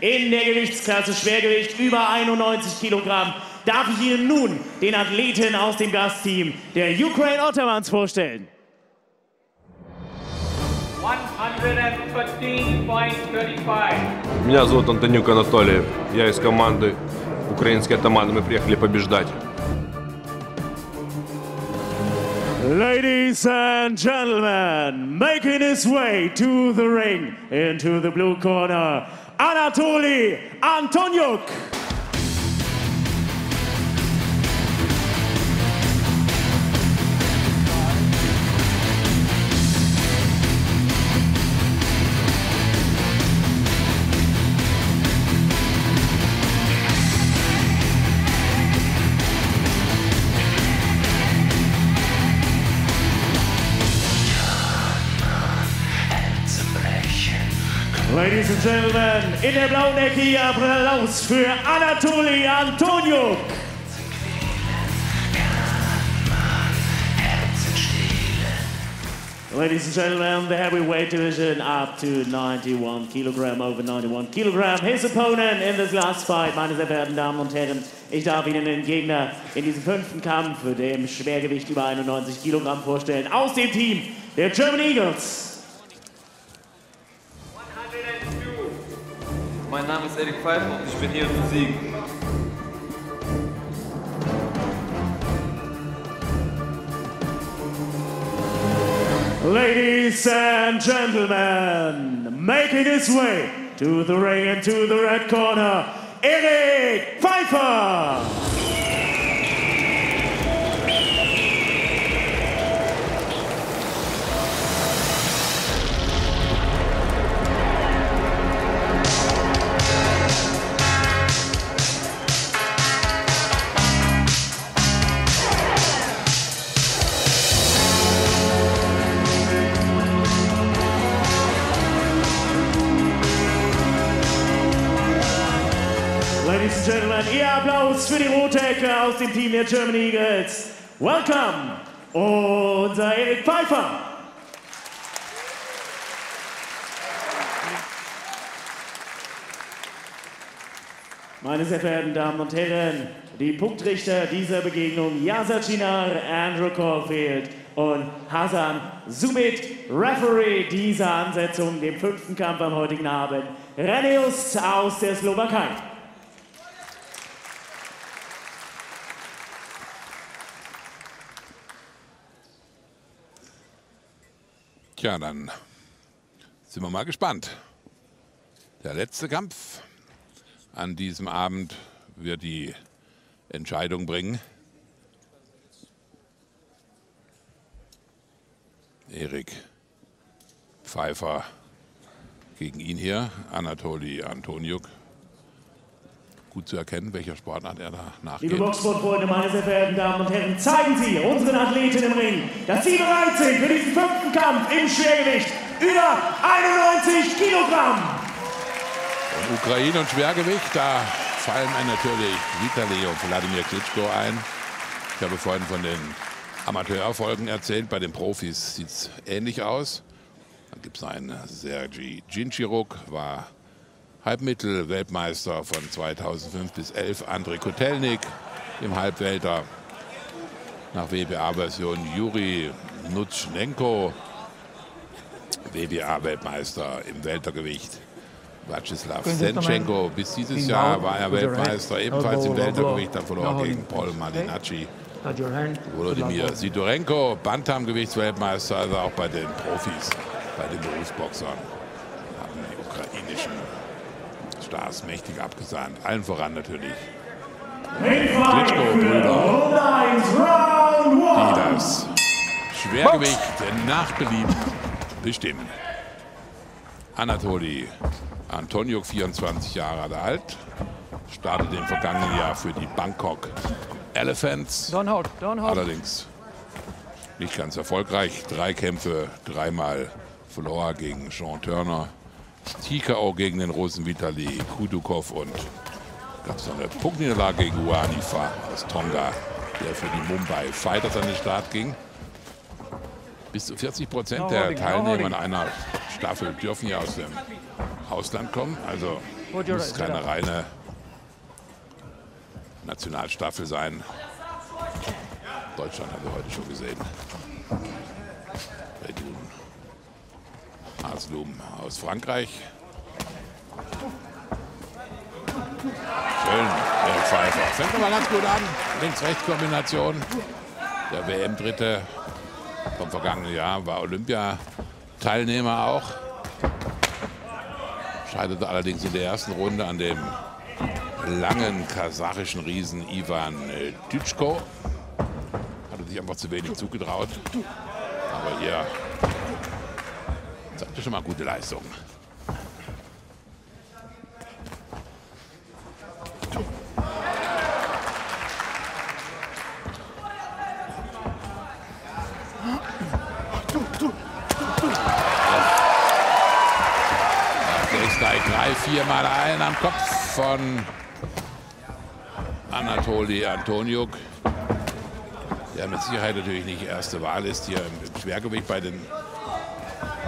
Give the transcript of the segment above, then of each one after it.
in der Gewichtsklasse Schwergewicht über 91 Kilogramm darf ich Ihnen nun den Athleten aus dem Gastteam der Ukraine Ottomans vorstellen. 115.35. Меня зовут Антонюк Анатолий. Я из команды «Украинские атаманы». Мы приехали побеждать. Ladies and gentlemen, making his way to the ring into the blue corner, Anatoly Antoniuk. Ladies and Gentlemen, in der blauen Ecke Applaus für Anatoly Antoniuk. Ladies and gentlemen, the heavyweight division up to 91 kilogram, over 91 kilogram. His opponent in this last fight, meine sehr verehrten Damen und Herren, ich darf Ihnen den Gegner in diesem fünften Kampf dem Schwergewicht über 91 Kilogramm vorstellen. Aus dem Team der German Eagles. Mein Name ist Erik Pfeiffer und ich bin hier zu siegen. Ladies and gentlemen, making his way to the ring and to the red corner, Erik Pfeiffer. Ladies and Gentlemen, Ihr Applaus für die rote Ecke aus dem Team der German Eagles. Welcome, unser Erik Pfeiffer. Meine sehr verehrten Damen und Herren, die Punktrichter dieser Begegnung, Yasser Chinar, Andrew Caulfield und Hasan Sumit, Referee dieser Ansetzung, dem fünften Kampf am heutigen Abend, Reneus aus der Slowakei. Tja, dann sind wir mal gespannt. Der letzte Kampf an diesem Abend wird die Entscheidung bringen. Erik Pfeiffer gegen ihn hier, Anatoli Antoniuk. Gut zu erkennen, welcher Sportart er da nachgeht. Liebe Boxsportfreunde, meine sehr verehrten Damen und Herren, zeigen Sie unseren Athleten im Ring, dass Sie bereit sind für diesen fünften Kampf im Schwergewicht über 91 Kilogramm. Und Ukraine und Schwergewicht, da fallen mir natürlich Vitali und Wladimir Klitschko ein. Ich habe vorhin von den Amateurerfolgen erzählt. Bei den Profis sieht es ähnlich aus. Dann gibt es einen Sergei Ginchiruk, war Halbmittel-Weltmeister von 2005 bis 11. Andrei Kotelnik im Halbwelter. Nach WBA-Version Juri Nutschnenko, WBA-Weltmeister im Weltergewicht. Vacislav Senchenko, bis dieses Jahr war er Weltmeister, ebenfalls im Weltergewicht, dann verlor er gegen Paul Malinacci. Volodymyr Sidorenko, Bantam-Gewichtsweltmeister, also auch bei den Profis, bei den Berufsboxern, Stars mächtig abgesahnt. Allen voran natürlich Klitschko-Brüder, die das Schwergewicht nach Belieben bestimmen. Anatoli Antoniuk, 24 Jahre alt, startet im vergangenen Jahr für die Bangkok Elephants. Allerdings nicht ganz erfolgreich. Drei Kämpfe, dreimal verlor gegen Sean Turner. TKO gegen den Russen Vitali Kudukov und gab es eine Punktniederlage gegen Uanifa aus Tonga, der für die Mumbai Fighters an den Start ging. Bis zu 40 Prozent der Teilnehmer in einer Staffel dürfen ja aus dem Ausland kommen. Also Muss keine reine Nationalstaffel sein. Deutschland haben wir heute schon gesehen. Haslum aus Frankreich. Schön, der Pfeiffer. Fängt nochmal ganz gut an. Links-Rechts-Kombination. Der WM-Dritte vom vergangenen Jahr war Olympiateilnehmer auch. Scheiterte allerdings in der ersten Runde an dem langen kasachischen Riesen Ivan Tütschko. Hatte sich einfach zu wenig zugetraut. Aber hier zeigte schon mal gute Leistung. drei, viermal ein am Kopf von Anatoli Antoniuk, der mit Sicherheit natürlich nicht erste Wahl ist hier im Schwergewicht bei den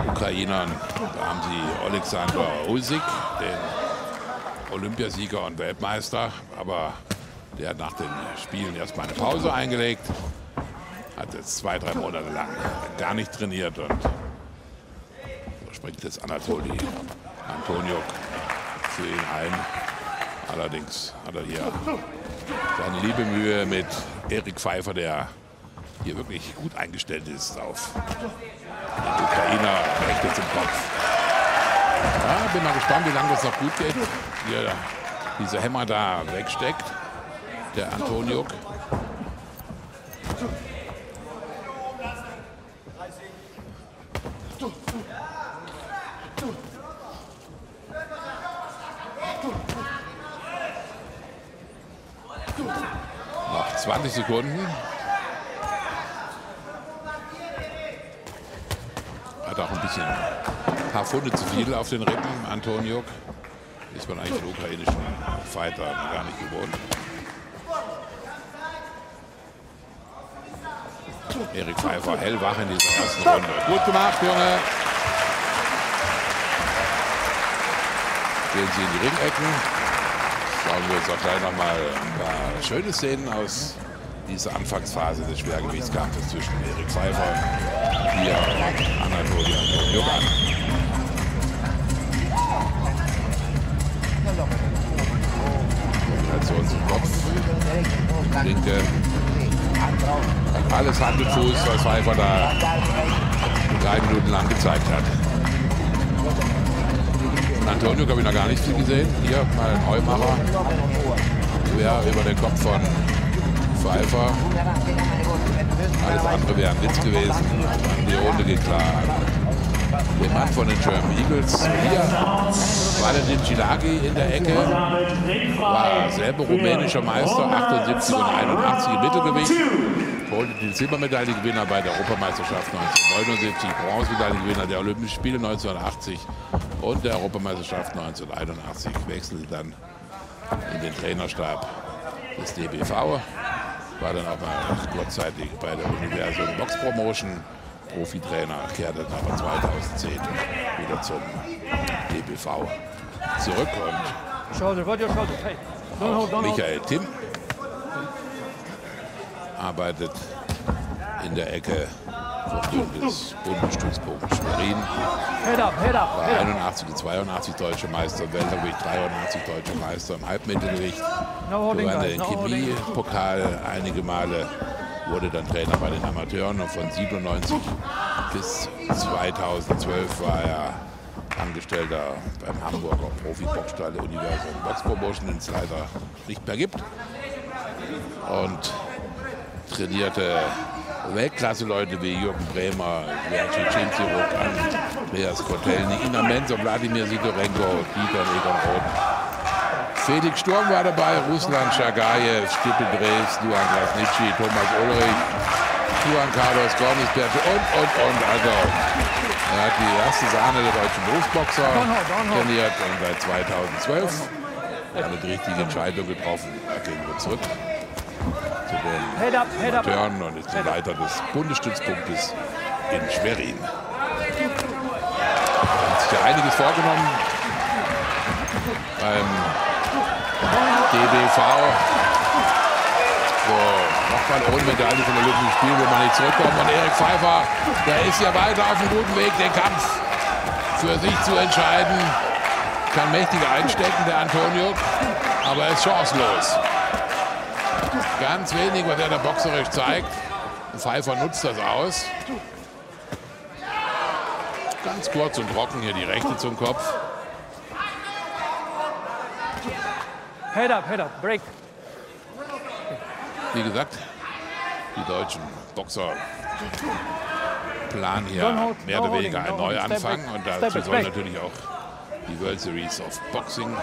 Ukrainern. Da haben sie Alexander Usyk, den Olympiasieger und Weltmeister, aber der hat nach den Spielen erstmal eine Pause eingelegt, hat jetzt zwei, drei Monate lang gar nicht trainiert und so springt jetzt Anatoli Antoniuk für ihn ein. Allerdings hat er hier seine liebe Mühe mit Erik Pfeiffer, der hier wirklich gut eingestellt ist auf den Ukrainer, recht jetzt im Kopf. Ja, bin mal gespannt, wie lange das noch gut geht. Hier diese Hämmer da wegsteckt, der Antoniuk. Noch 20 Sekunden. Hat auch ein bisschen ein paar Funde zu viel auf den Rippen, Antoniuk. Ist man eigentlich den ukrainischen Fighter gar nicht gewohnt. Erik Pfeiffer hellwach in dieser ersten Runde. Gut gemacht, Junge. Gehen Sie in die Ringecken schauen wir uns auch gleich noch mal ein paar schöne Szenen aus dieser Anfangsphase des Schwergewichtskampfes zwischen Erik Pfeiffer hier und Anatoli Antoniuk an. Kombination zum Kopf, linke, alles Hand und Fuß, was Pfeiffer da drei Minuten lang gezeigt hat. Antonio habe ich noch gar nicht viel gesehen. Hier mal ein Heumacher. Ja, über den Kopf von Pfeiffer. Alles andere wäre ein Witz gewesen. An die Runde geht klar Der Mann von den German Eagles. Hier Valentin Gilagi in der Ecke. War selber rumänischer Meister, 78 und 81 im Mittelgewicht holte den Silbermedaillengewinner bei der Europameisterschaft 1979, Bronzemedaillengewinner der Olympischen Spiele 1980 und der Europameisterschaft 1981. Wechselte dann in den Trainerstab des DBV, war dann auch mal kurzzeitig bei der Universum Box Promotion. Profitrainer, kehrte dann aber 2010 wieder zum DBV zurück und Michael Timm arbeitet in der Ecke des Bundesstützpunkts Schwerin. War 81 und 82 deutsche Meister, Weltergewicht 83 deutsche Meister im Halbmittelgewicht. Gewann den Chemie-Pokal einige Male, wurde dann Trainer bei den Amateuren und von 97 bis 2012 war er Angestellter beim Hamburger Profi-Boxstall Universum Box Promotion, den es leider nicht mehr gibt. Und trainierte Weltklasse-Leute wie Jürgen Bremer, Jerzy Cimciruk, Andreas Kotelny, Ina Menzo, Wladimir Sidorenko, Dieter Egon Roth. Felix Sturm war dabei, Ruslan Schagajew, Stippe Drees, Duan Glasnitschi, Thomas Ulrich, Juan Carlos Gornisberg und, und, und. Also, er hat die erste Sahne der deutschen Berufsboxer trainiert und seit 2012 eine richtige Entscheidung getroffen. Er ging zurück zu den Amateuren und ist Leiter des Bundesstützpunktes in Schwerin. Er hat sich ja einiges vorgenommen beim DBV. So, nochmal ohne Medaille von Olympischen Spielen, will man nicht zurückkommen. Und Erik Pfeiffer, der ist ja weiter auf einem guten Weg, den Kampf für sich zu entscheiden. Kann mächtig einstecken, der Antonio, aber er ist chancenlos. Ganz wenig, was er da boxerisch zeigt. Pfeiffer nutzt das aus. Ganz kurz und trocken hier die rechte zum Kopf. Head up, head up, break. Wie gesagt, die deutschen Boxer planen hier mehr oder weniger einen Neuanfang. Und dazu soll natürlich auch die World Series of Boxing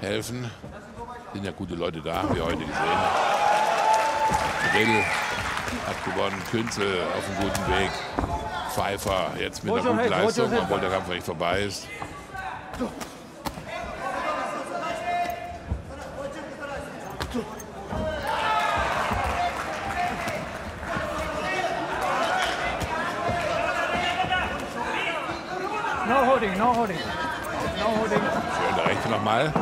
helfen. Sind ja gute Leute da, wie heute gesehen. Grill hat gewonnen, Künzel auf einem guten Weg. Pfeiffer jetzt mit einer guten Leistung, obwohl der Kampf nicht vorbei ist. No holding, no holding. No holding. Schön der rechte nochmal.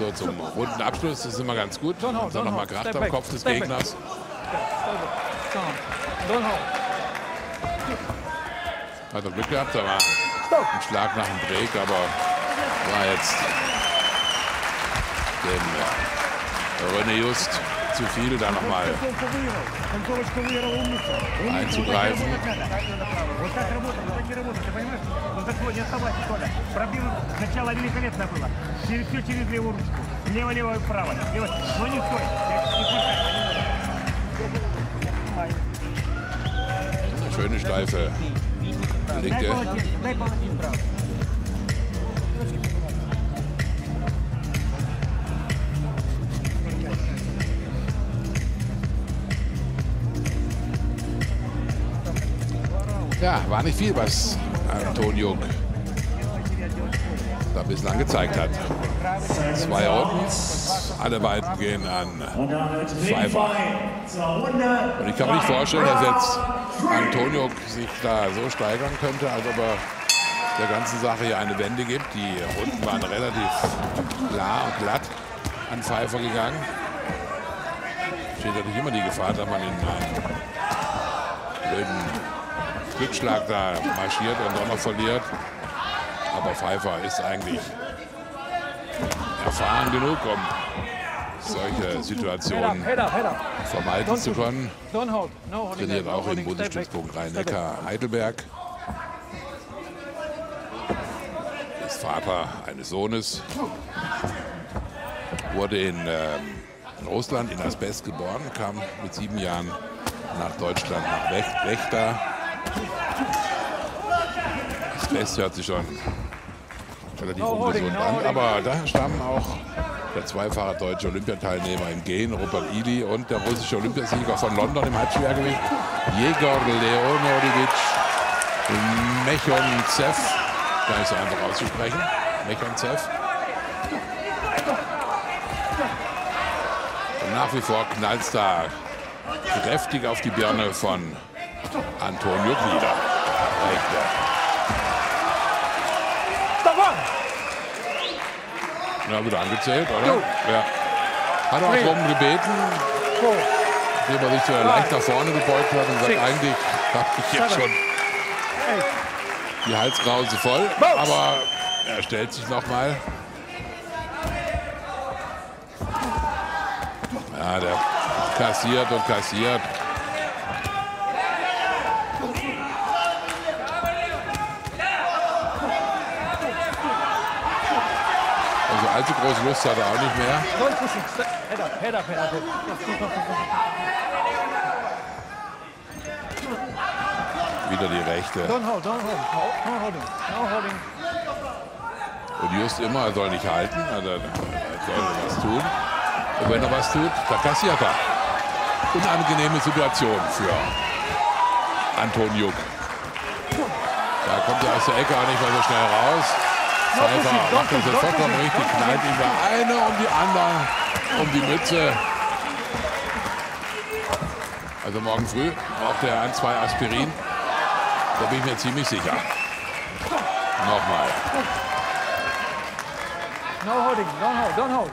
So zum runden Abschluss, ist immer ganz gut. Dann nochmal Kraft am Kopf des Gegners. Hat er Glück gehabt, da war ein Schlag nach dem Break, aber war jetzt dem René Just zu viel, da nochmal einzugreifen. Schöne steife Linke. Ja, war nicht viel, was Antonio da bislang gezeigt hat. Zwei Runden, alle beiden gehen an Pfeiffer. Und ich kann mir nicht vorstellen, dass jetzt Antonio sich da so steigern könnte, als ob er der ganzen Sache hier eine Wende gibt. Die Runden waren relativ klar und glatt an Pfeiffer gegangen. Steht natürlich immer die Gefahr, dass man in einen blöden Glücksschlag da marschiert und dann noch verliert. Aber Pfeiffer ist eigentlich erfahren genug, um solche Situationen vermeiden zu können. Trainiert auch im Bundesstützpunkt Rhein-Neckar-Heidelberg. Ist Vater eines Sohnes. Wurde in, ähm, in Russland, in Asbest geboren, kam mit sieben Jahren nach Deutschland, nach Wächter. Asbest hört sich schon relativ ungesund an, aber da stammen auch der zweifache deutsche Olympiateilnehmer im Gehen, Robert Ili und der russische Olympiasieger von London im Halbschwergewicht, Jegor Leonidowitsch Mechonzev. Gar nicht so einfach auszusprechen. Mechonzev. Und nach wie vor knallt es da kräftig auf die Birne von Antonio Glieder. Rechter. Ja, wieder angezählt, oder? Ja. Hat auch drum gebeten, indem er sich so leicht nach vorne gebeugt hat und sagt, eigentlich habe ich jetzt schon die Halskrause voll. Aber er stellt sich noch mal. Ja, der kassiert und kassiert. Große Lust hat er auch nicht mehr. Wieder die rechte. Und just immer, er soll nicht halten, er soll was tun. Und wenn er was tut, dann kassiert er. Unangenehme Situation für Anton Juck. Da kommt er aus der Ecke auch nicht mehr so schnell raus. Pfeiffer macht das jetzt vollkommen richtig, knallt der eine um die anderen um die Mütze. Also morgen früh braucht er ein, zwei Aspirin. Da bin ich mir ziemlich sicher. Nochmal. No holding. Don't hold. Don't hold.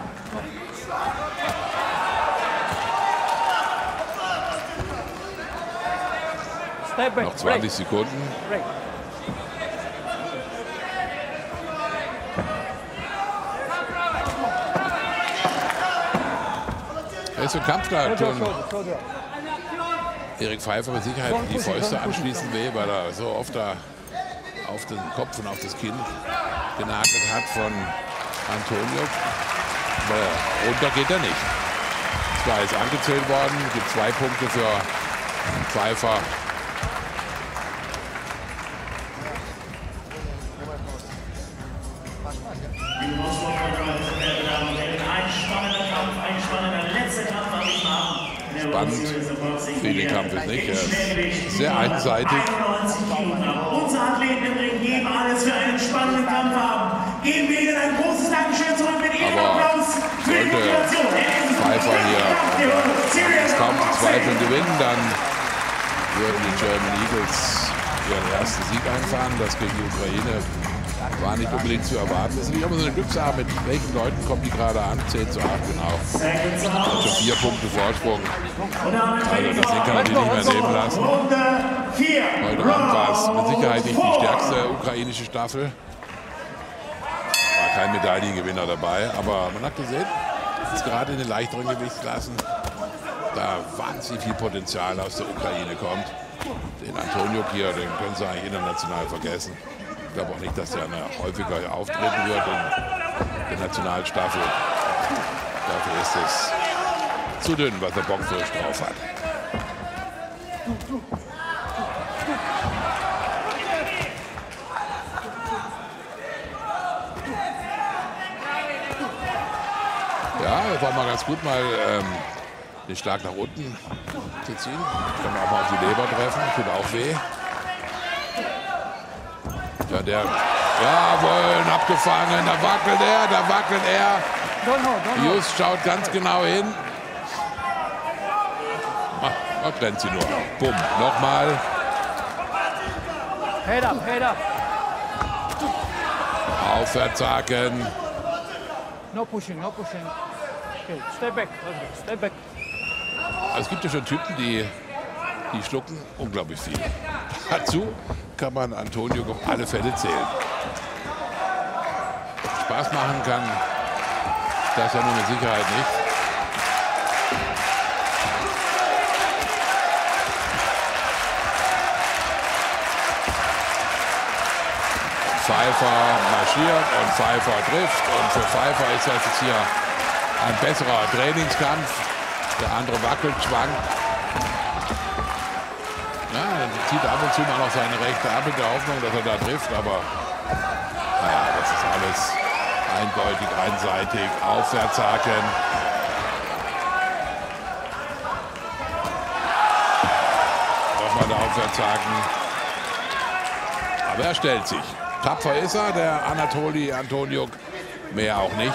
Step back. Noch 20 Break. Sekunden. Break. Ist im Kampf da. Erik Pfeiffer mit Sicherheit die Fäuste anschließen will, weil er so oft da auf den Kopf und auf das Kinn genagelt hat von Antonio. Aber runter geht er nicht. Zwar ist angezählt worden, gibt zwei Punkte für Pfeiffer. Spannend. Viel Kampf ist nicht. Sehr einseitig. 91 Kilogramm. Unsere Athleten im Ring geben alles für einen spannenden Kampf haben. Geben wir ihnen ein großes Dankeschön zurück mit ihrem Applaus für die Motivation. Pfeiffer hier hier kaum zu zweifeln gewinnen, dann würden die German Eagles ihren ersten Sieg einfahren. Das gegen die Ukraine war nicht unbedingt zu erwarten. Das ist nicht immer so eine Glückssache, mit welchen Leuten kommen die gerade an. 10 zu 8 genau. Und schon vier Punkte Vorsprung. Also das kann man nicht mehr nehmen lassen. Runde 4. Heute Abend war es mit Sicherheit nicht die stärkste ukrainische Staffel. War kein Medaillengewinner dabei, aber man hat gesehen, dass gerade in den leichteren Gewichtsklassen da wahnsinnig viel Potenzial aus der Ukraine kommt. Den Antonio hier, den können sie eigentlich international vergessen. Glaube auch nicht, dass er häufiger auftreten wird in der Nationalstaffel. Dafür ist es zu dünn, was der Bockfirsch drauf hat. Ja, das war mal ganz gut, mal ähm, den Schlag nach unten zu ziehen. Kann man auch mal auf die Leber treffen, tut auch weh. Ja, der, jawohl, abgefangen, da wackelt er, da wackelt er. Just schaut ganz genau hin. Ah, da trennt sie nur. Bumm, nochmal. Head up. Head up. Aufwärtshaken. No pushing. No pushing. Okay. Step back. Step back. Also es gibt ja schon Typen, die, die schlucken unglaublich viel. Dazu kann man Antonio auf alle Fälle zählen. Spaß machen kann das ja nur mit Sicherheit nicht. Pfeiffer marschiert und Pfeiffer trifft. Und für Pfeiffer ist das jetzt hier ein besserer Trainingskampf. Der andere wackelt, schwankt. Zieht ab und zu mal noch seine rechte ab in der Hoffnung, dass er da trifft. Aber naja, das ist alles eindeutig, einseitig. Aufwärtshaken. Nochmal der Aufwärtshaken. Aber er stellt sich. Tapfer ist er, der Anatoli Antoniuk. Mehr auch nicht.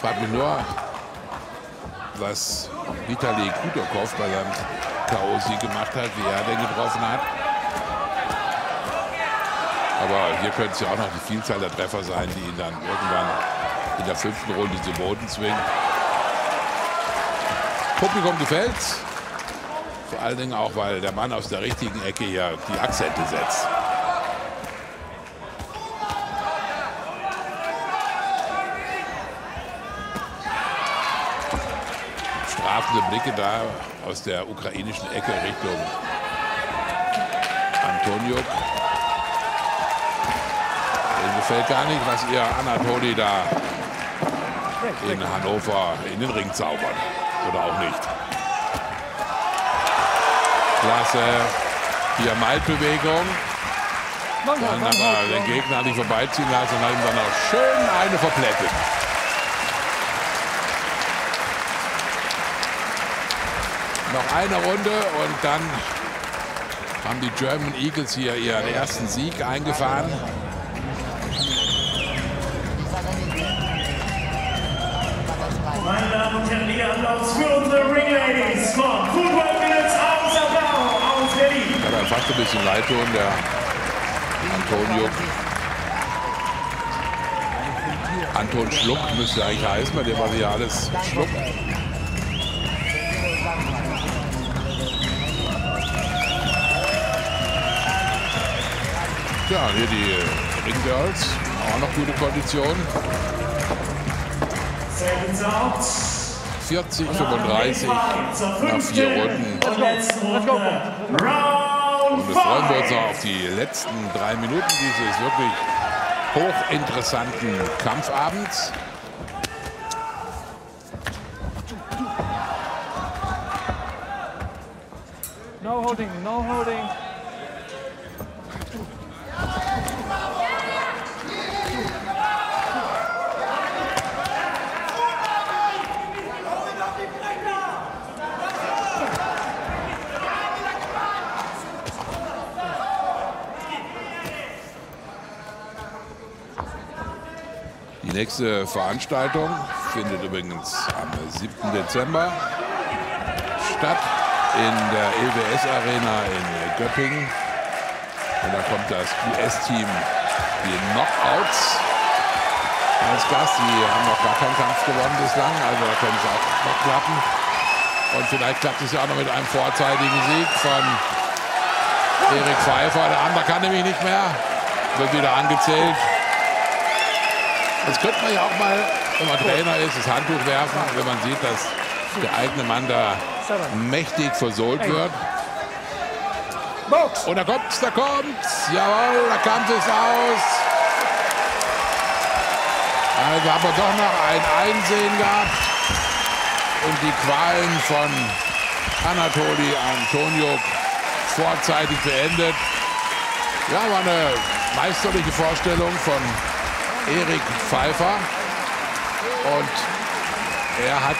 Frag mich nur, was Vitali Kudokov bei seinem K.O.-Sieg gemacht hat, wie er den getroffen hat. Aber hier könnte es ja auch noch die Vielzahl der Treffer sein, die ihn dann irgendwann in der fünften Runde zu Boden zwingen. Publikum gefällt's. Vor allen Dingen auch, weil der Mann aus der richtigen Ecke hier die Akzente setzt. Strafende Blicke da aus der ukrainischen Ecke Richtung Antoniuk. Ihnen gefällt gar nicht, was ihr Anatoli da in Hannover in den Ring zaubern. Oder auch nicht. Klasse. Hier Maltbewegung. Dann hat er den. Gegner nicht vorbeiziehen lassen und hat ihm dann auch schön eine verplättet. Noch eine Runde und dann haben die German Eagles hier ihren ersten Sieg eingefahren. Meine Damen und Herren, ihr Applaus für unsere Ringladies von Football Minutes aus Erfahrung aus Berlin. Kann er fast ein bisschen leid tun. Der Antonio. Anton Schluck müsste eigentlich heißen, bei dem war ja alles Schluck. Ja, hier die Ringgirls, auch noch gute Kondition. 40, 35 nach vier Runden. Und wir freuen wir uns auch auf die letzten drei Minuten dieses wirklich hochinteressanten Kampfabends. No holding, no holding. Nächste Veranstaltung findet übrigens am 7. Dezember statt in der EWS Arena in Göppingen. Und da kommt das US-Team, die Knockouts, als Gast. Die haben noch gar keinen Kampf gewonnen bislang, also da könnte es auch noch klappen. Und vielleicht klappt es ja auch noch mit einem vorzeitigen Sieg von Erik Pfeiffer. Der andere kann nämlich nicht mehr, wird wieder angezählt. Das könnte man ja auch mal, wenn man Trainer ist, das Handtuch werfen, wenn man sieht, dass der eigene Mann da mächtig versohlt wird. Und da kommt's, da kommt's. Jawohl, der Kampf ist aus. Also haben wir doch noch ein Einsehen gehabt. Und die Qualen von Anatoli Antoniuk vorzeitig beendet. Ja, war eine meisterliche Vorstellung von Erik Pfeiffer. Und er hat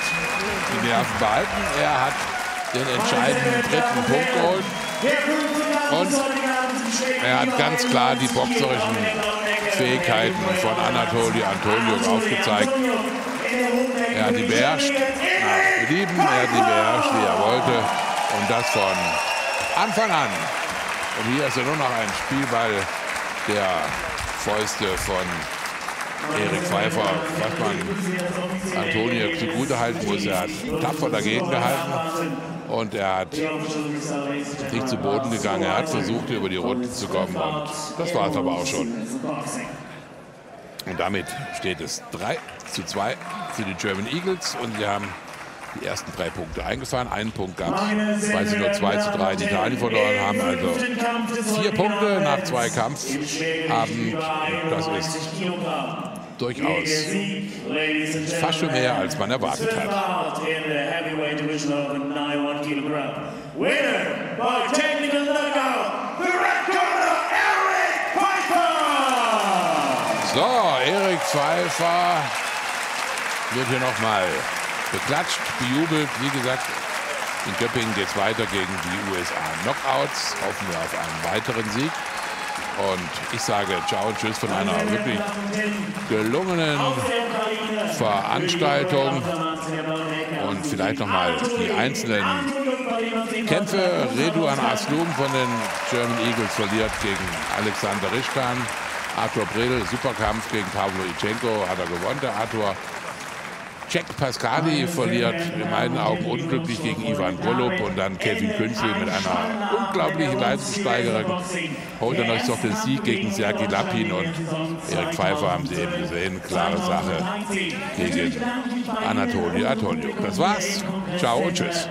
die Nerven behalten. Er hat den entscheidenden dritten Punkt geholt. Und er hat ganz klar die boxerischen Fähigkeiten von Anatoli Antonio aufgezeigt. Er hat die beherrscht nach Belieben, er hat die beherrscht, wie er wollte. Und das von Anfang an. Und hier ist er nur noch ein Spielball der Fäuste von Erik Pfeiffer, was man Antonio zugutehalten muss. Er hat tapfer dagegen gehalten und er hat nicht zu Boden gegangen. Er hat versucht, über die Runde zu kommen und das war es aber auch schon. Und damit steht es 3 zu 2 für die German Eagles und sie haben die ersten drei Punkte eingefahren. Einen Punkt gab es, weil sie nur 2 zu 3 in Italien verloren haben. Also vier Punkte nach zwei Kampfabend. Das ist durchaus fast schon mehr, als man erwartet hat. So, Erik Pfeiffer wird hier nochmal beklatscht, bejubelt. Wie gesagt, in Göppingen geht es weiter gegen die USA Knockouts. Hoffen wir auf einen weiteren Sieg. Und ich sage ciao und tschüss von einer wirklich gelungenen Veranstaltung. Und vielleicht nochmal die einzelnen Kämpfe. Reduan Aslum von den German Eagles verliert gegen Alexander Rischkan. Arthur Bredel, Superkampf gegen Pablo Ichenko, hat er gewonnen, der Arthur. Jack Pascali verliert in meinen Augen unglücklich gegen Ivan Golub und dann Kevin Künzel mit einer unglaublichen Leistungssteigerung holt er noch den Sieg gegen Sergei Lapin und Erik Pfeiffer haben Sie eben gesehen. Klare Sache gegen Anatoli Antonio. Das war's. Ciao und tschüss.